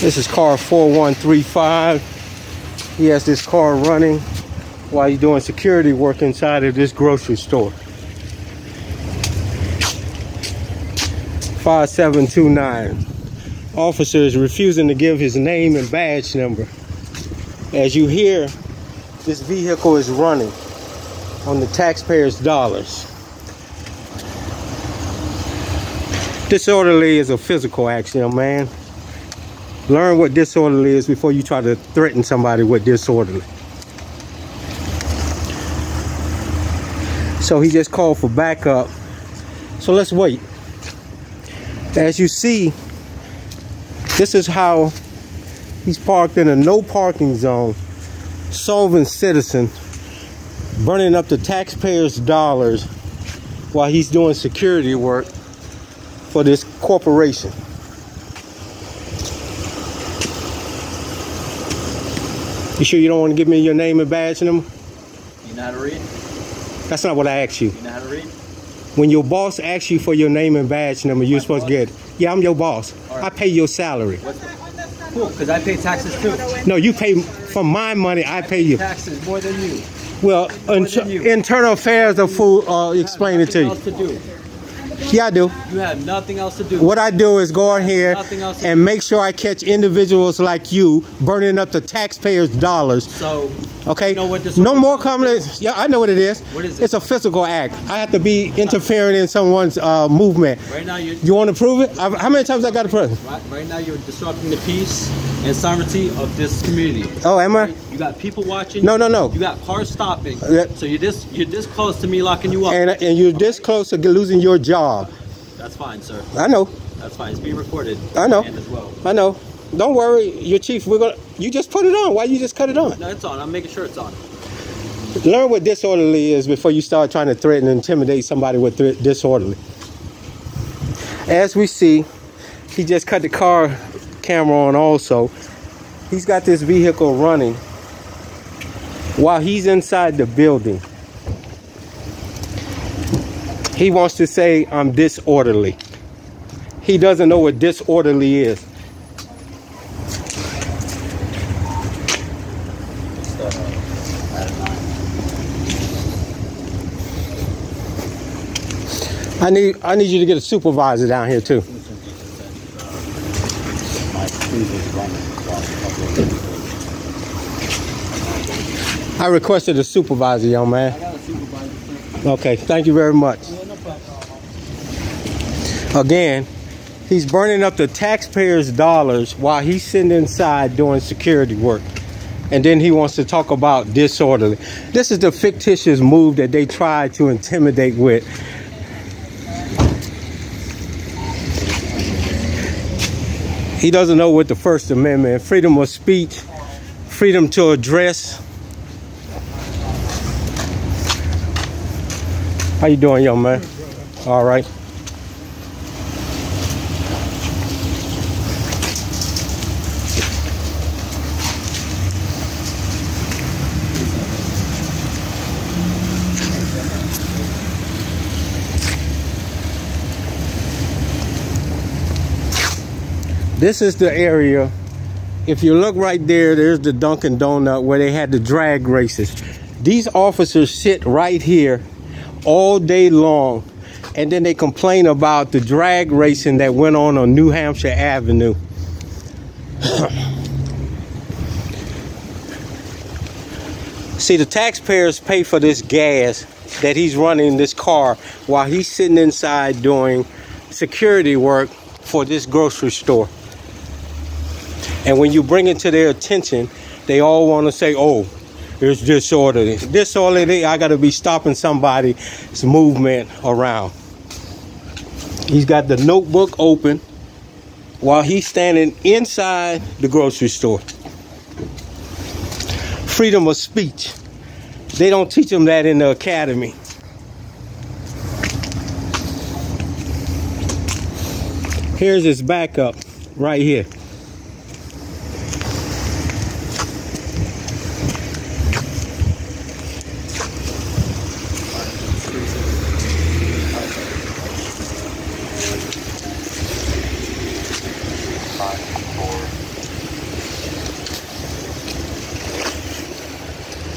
This is car 4135. He has this car running while he's doing security work inside of this grocery store. 5729. Officer is refusing to give his name and badge number. As you hear, this vehicle is running on the taxpayers' dollars. Disorderly is a physical action, man. Learn what disorderly is before you try to threaten somebody with disorderly. So he just called for backup. So let's wait. As you see, this is how he's parked in a no parking zone, solving citizen, burning up the taxpayers' dollars while he's doing security work for this corporation. You sure you don't want to give me your name and badge number? You know how to read? That's not what I asked you. You know how to read? When your boss asks you for your name and badge number, you're My supposed boss? to get it. Yeah, I'm your boss. Right. I pay your salary. Cool, because I pay taxes too. No, you pay from my money. I pay you. Taxes more than you. Well, inter- you. internal affairs of food. Uh, explain it to you. to. Yeah, I do. You have nothing else to do. What I do is go in here Nothing else to and make sure I catch individuals like you burning up the taxpayers' dollars. So, Okay. You know no more comments. Yeah, I know what it is. What is it? It's a physical act. I have to be interfering in someone's uh, movement. right now you're You want to prove it? I, how many times I got to prove? it? right, right now you're disrupting the peace and sovereignty of this community. Oh, am I? You got people watching. No, no, no. You got cars stopping. So you're this you're this close to me locking you up. And and you're this close to losing your job. That's fine, sir. I know. That's fine. It's being recorded. I know. As well. I know. Don't worry, your chief. We're gonna. You just put it on. Why you just cut it on? No, it's on. I'm making sure it's on. Learn what disorderly is before you start trying to threaten and intimidate somebody with disorderly. As we see, he just cut the car camera on also. He's got this vehicle running while he's inside the building. He wants to say, I'm disorderly. He doesn't know what disorderly is. I need I need you to get a supervisor down here too. I requested a supervisor, young man. Supervisor. Okay, thank you very much. Again, he's burning up the taxpayers' dollars while he's sitting inside doing security work. And then he wants to talk about disorderly. This is the fictitious move that they tried to intimidate with. He doesn't know what the First Amendment, freedom of speech, freedom to address. How you doing, young man? All right. This is the area. If you look right there, there's the Dunkin' Donut where they had the drag races. These officers sit right here all day long and then they complain about the drag racing that went on on New Hampshire Avenue. See, the taxpayers pay for this gas that he's running this car while he's sitting inside doing security work for this grocery store. And when you bring it to their attention, they all want to say, oh, it's disorderly. Disorderly, I got to be stopping somebody's movement around. He's got the notebook open while he's standing inside the grocery store. Freedom of speech. They don't teach them that in the academy. Here's his backup right here.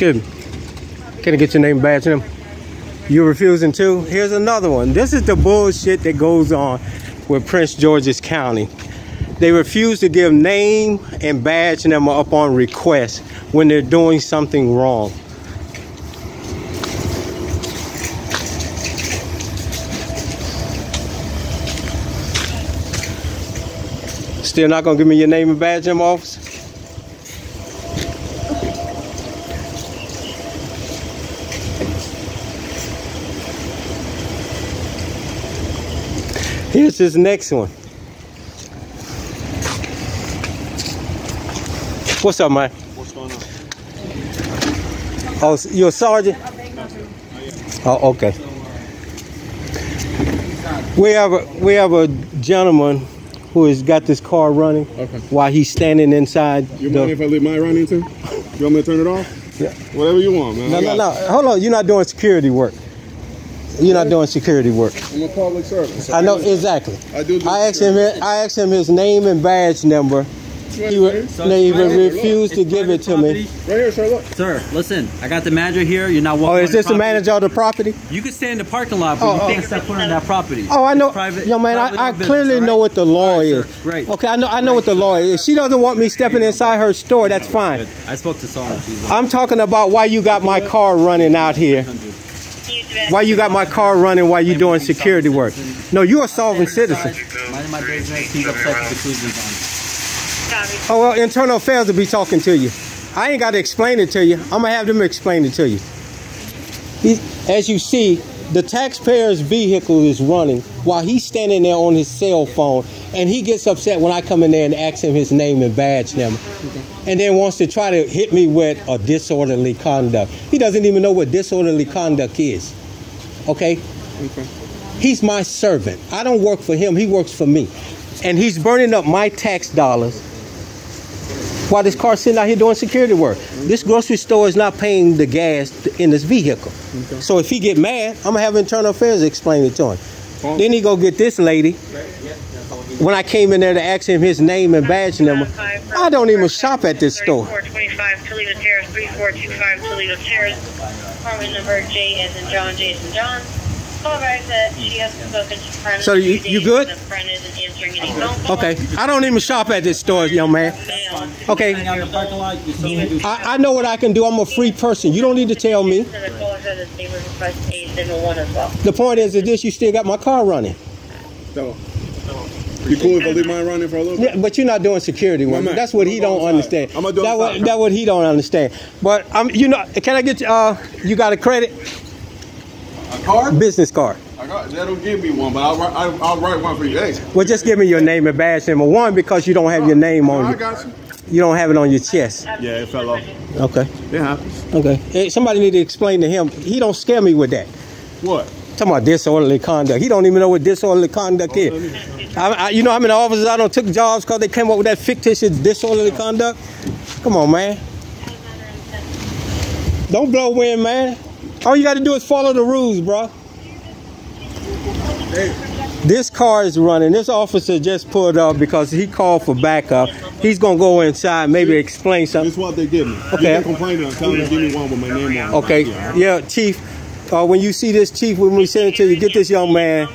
me. Can I get your name badge number? You're refusing to? Here's another one. This is the bullshit that goes on with Prince George's County. They refuse to give name and badge number up on request when they're doing something wrong. Still not gonna give me your name and badge number, officer? Here's this next one. What's up, man? What's going on? Oh, you're a sergeant? Oh, okay. We have a we have a gentleman who has got this car running Okay. while he's standing inside. You the- mind if I leave mine running too? You want me to turn it off? Yeah. Whatever you want, man. no, no, no. Hold on. You're not doing security work. You're not doing security work. I'm a public servant. I know exactly. I do. do I asked him. I asked him his name and badge number. He, re- So- he Right here, refused to give it to private me. Right here, sir. Look. Sir, listen, I got the manager here. You're not oh, walking. Oh, welcome. is this the property. manager of the property? You can stay in the parking lot, but Oh, you oh. can't step foot on that property. Oh, I know. It's private. Yo, man, I, I business, clearly all right? know what the law All right, is. sir. Great. Okay, I know. I know what the law is. If she doesn't want me stepping inside her store, that's fine. Good. I spoke to Sarah. I'm talking about why you got my car running out here. Why you got my car running while you doing security work? No, you're a solvent citizen. Oh well, internal affairs will be talking to you. I ain't got to explain it to you. I'm gonna have them explain it to you. As you see, the taxpayer's vehicle is running while he's standing there on his cell phone, and he gets upset when I come in there and ask him his name and badge number, and then wants to try to hit me with a disorderly conduct. He doesn't even know what disorderly conduct is. Okay. Okay. He's my servant. I don't work for him. He works for me. And he's burning up my tax dollars while this car's sitting out here doing security work. This grocery store is not paying the gas in this vehicle. So if he get mad, I'm gonna have internal affairs explain it to him. Then he go get this lady. When I came in there to ask him his name and badge number, I don't even shop at this store. 3425 Toledo Terrace, 3425 Toledo Terrace. Apartment number J as in John, J as in John. Call back that she has spoken to friend. So you- you good? The friend isn't answering any phone calls. Okay, I don't even shop at this store, young man. Okay, Hang out in the parking lot. You still can do I, I know what I can do. I'm a free person. You don't need to tell me. The caller said that they would request a signal one as well. The point is that this, you still got my car running. So, you cool if I leave mine running for a little bit? Yeah, but you're not doing security work. That's what he I'm gonna don't understand. outside. I'm gonna do it that what that what he don't understand. But um, you know, can I get uh, you got a credit A card? business card? I got, they don't give me one, but I'll write, I'll, I'll write one for you. Hey, Well, just give me your name and badge number. One because you don't have your name on I you. got you. You don't have it on your chest. Yeah, it fell off. Okay. It happens. Okay. Hey, somebody need to explain to him. He don't scare me with that. What? Talking about disorderly conduct. He don't even know what disorderly conduct is. I, I, you know how many officers I don't took jobs because they came up with that fictitious disorderly conduct? Come on, man. Don't blow wind, man. All you got to do is follow the rules, bro. This car is running. This officer just pulled up because he called for backup. He's gonna go inside, maybe explain This something. is what they give me. Okay. You can complain to them. Tell them give me one with my name on. Okay, yeah, chief. Uh, when you see this chief, when we send it to you, get this young man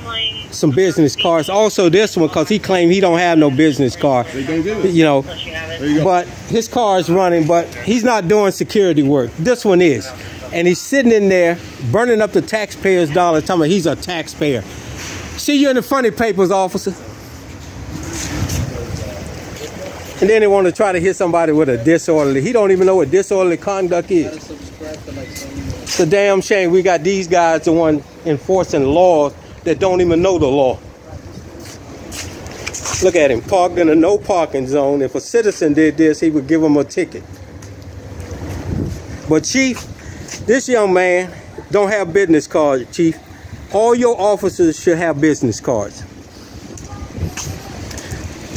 some business cards. Also, this one because he claimed he don't have no business card. They don't give it. You know, you have it. There you go. but his car is running, but he's not doing security work. This one is. And he's sitting in there burning up the taxpayers' dollars, telling me he's a taxpayer. See you in the funny papers, officer. And then they want to try to hit somebody with a disorderly. He don't even know what disorderly conduct is. It's a damn shame we got these guys the one enforcing laws that don't even know the law. Look at him, parked in a no parking zone. If a citizen did this, he would give him a ticket. But chief, this young man don't have business cards, chief. All your officers should have business cards.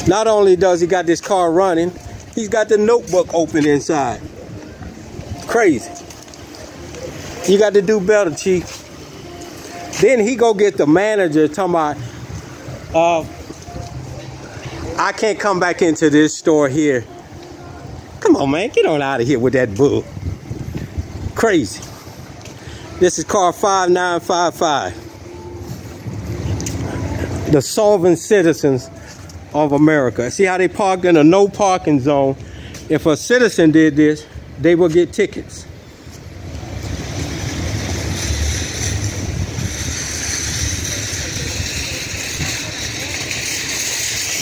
Not only does he got this car running, he's got the notebook open inside. Crazy. You got to do better, chief. Then he go get the manager talking about, uh, I can't come back into this store here. Come on, man, get on out of here with that bull. Crazy. This is car 5955. The solvent citizens of America. See how they parked in a no parking zone? If a citizen did this, they will get tickets.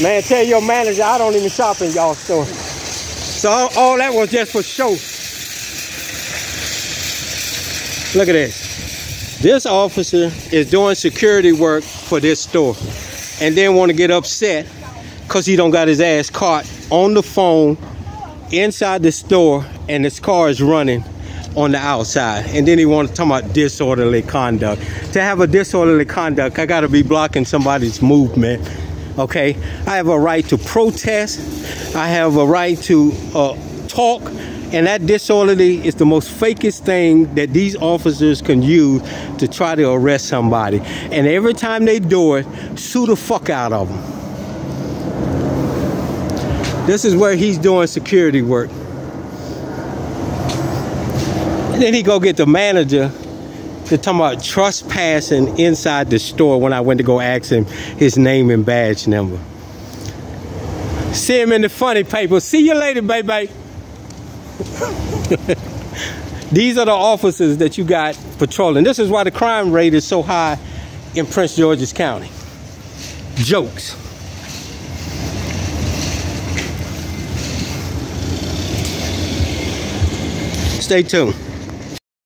Man, tell your manager I don't even shop in y'all store. So all, that was just for show. Look at this. This officer is doing security work for this store and then want to get upset because he don't got his ass caught on the phone inside the store and his car is running on the outside. And then he want to talk about disorderly conduct. To have a disorderly conduct, I got to be blocking somebody's movement okay? I have a right to protest. I have a right to uh, talk. And that disorderly is the most fakest thing that these officers can use to try to arrest somebody. And every time they do it sue the fuck out of them this is where he's doing security work. And then he go get the manager they're talking about trespassing inside the store when I went to go ask him his name and badge number. See him in the funny paper. See you later, baby. These are the officers that you got patrolling. This is why the crime rate is so high in Prince George's County. Jokes. Stay tuned.